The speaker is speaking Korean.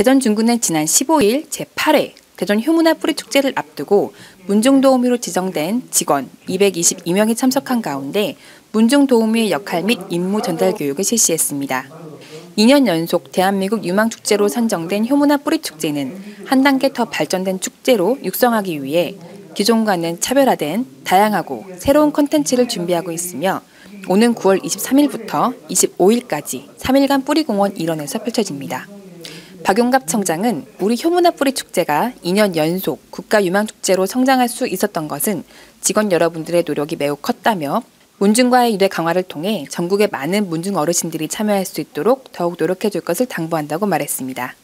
대전 중구는 지난 15일 제8회 대전 효문화 뿌리축제를 앞두고 문중도우미로 지정된 직원 222명이 참석한 가운데 문중도우미의 역할 및 임무 전달 교육을 실시했습니다. 2년 연속 대한민국 유망축제로 선정된 효문화 뿌리축제는 한 단계 더 발전된 축제로 육성하기 위해 기존과는 차별화된 다양하고 새로운 콘텐츠를 준비하고 있으며 오는 9월 23일부터 25일까지 3일간 뿌리공원 일원에서 펼쳐집니다. 박용갑 청장은 우리 효문화 뿌리 축제가 2년 연속 국가 유망축제로 성장할 수 있었던 것은 직원 여러분들의 노력이 매우 컸다며 문중과의 유대 강화를 통해 전국의 많은 문중 어르신들이 참여할 수 있도록 더욱 노력해 줄 것을 당부한다고 말했습니다.